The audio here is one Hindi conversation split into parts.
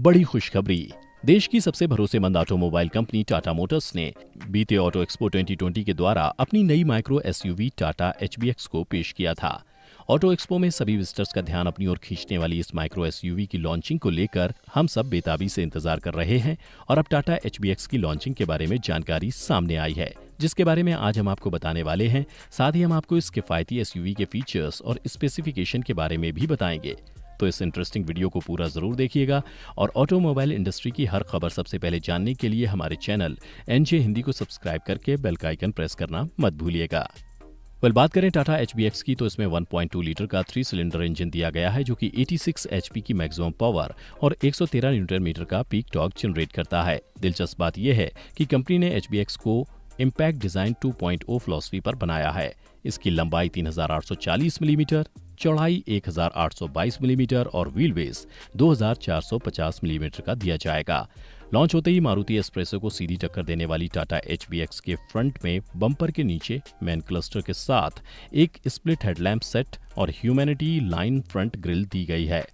बड़ी खुशखबरी। देश की सबसे भरोसेमंद ऑटोमोबाइल कंपनी टाटा मोटर्स ने बीते ऑटो एक्सपो 2020 के द्वारा अपनी नई माइक्रो एसयूवी टाटा एचबीएक्स को पेश किया था। ऑटो एक्सपो में सभी विजिटर्स का ध्यान अपनी ओर खींचने वाली इस माइक्रो एसयूवी की लॉन्चिंग को लेकर हम सब बेताबी से इंतज़ार कर रहे हैं और अब टाटा एचबीएक्स की लॉन्चिंग के बारे में जानकारी सामने आई है, जिसके बारे में आज हम आपको बताने वाले हैं। साथ ही हम आपको इस किफायती एसयूवी के फीचर्स और स्पेसिफिकेशन के बारे में भी बताएँगे। तो इस इंटरेस्टिंग वीडियो को पूरा ज़रूर देखिएगा। और ऑटोमोबाइल इंडस्ट्री की हर खबर सबसे पहले जानने के लिए हमारे चैनल एनजे हिंदी को सब्सक्राइब करके बेल का आइकन प्रेस करना मत भूलिएगा। वेल बात करें टाटा एचबीएक्स की तो इसमें 1.2 लीटर का थ्री सिलेंडर इंजन दिया गया है, जो कि 86 एचपी की मैक्सिमम पावर और 113 न्यूटन मीटर का पीक टॉर्क जनरेट करता है। दिलचस्प बात यह है कि कंपनी ने एचबीएक्स को इम्पैक्ट डिज़ाइन 2.0 फिलोसफी पर बनाया है। इसकी लंबाई 3840 मिलीमीटर चौड़ाई 1822 मिलीमीटर और व्हील बेस 2450 मिलीमीटर का दिया जाएगा। लॉन्च होते ही मारुति एक्सप्रेसो को सीधी टक्कर देने वाली टाटा एचबीएक्स के फ्रंट में बम्पर के नीचे मैन क्लस्टर के साथ एक स्प्लिट हेडलैम्प सेट और ह्यूमैनिटी लाइन फ्रंट ग्रिल दी गई है।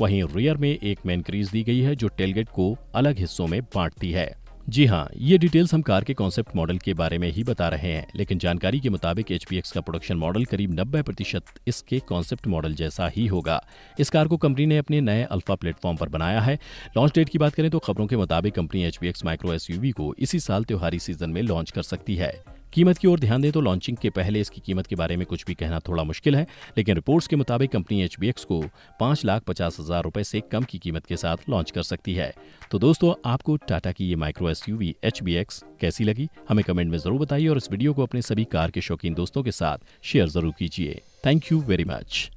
वहीं रियर में एक मैन क्रीज दी गई है जो टेलगेट को अलग हिस्सों में बांटती है। जी हाँ ये डिटेल्स हम कार के कॉन्सेप्ट मॉडल के बारे में ही बता रहे हैं, लेकिन जानकारी के मुताबिक HPX का प्रोडक्शन मॉडल करीब 90 प्रतिशत इसके कॉन्सेप्ट मॉडल जैसा ही होगा। इस कार को कंपनी ने अपने नए अल्फ़ा प्लेटफॉर्म पर बनाया है। लॉन्च डेट की बात करें तो खबरों के मुताबिक कंपनी HPX माइक्रो एसयूवी को इसी साल त्योहारी सीज़न में लॉन्च कर सकती है। कीमत की ओर ध्यान दें तो लॉन्चिंग के पहले इसकी कीमत के बारे में कुछ भी कहना थोड़ा मुश्किल है, लेकिन रिपोर्ट्स के मुताबिक कंपनी HBX को पाँच लाख पचास हज़ार रुपए से कम की कीमत के साथ लॉन्च कर सकती है। तो दोस्तों, आपको टाटा की ये माइक्रो एस यू कैसी लगी? हमें कमेंट में ज़रूर बताइए और इस वीडियो को अपने सभी कार के शौकीन दोस्तों के साथ शेयर ज़रूर कीजिए। Thank you very much